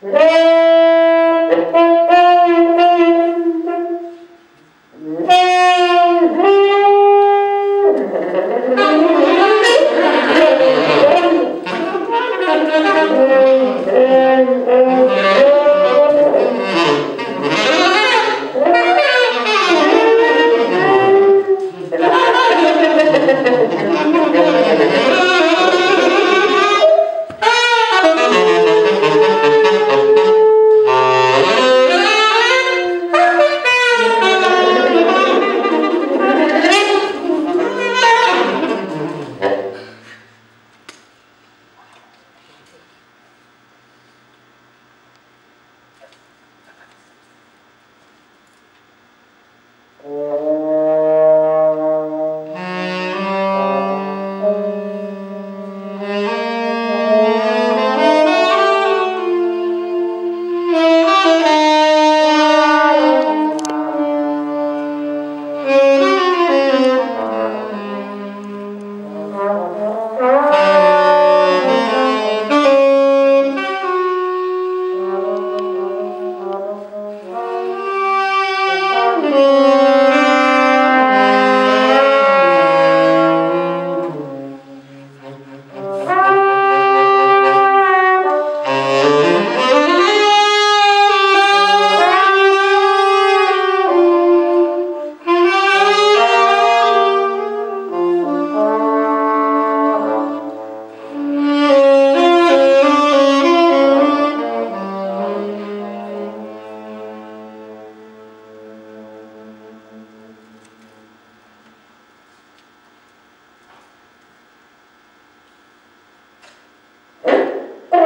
Pero...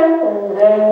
Chandra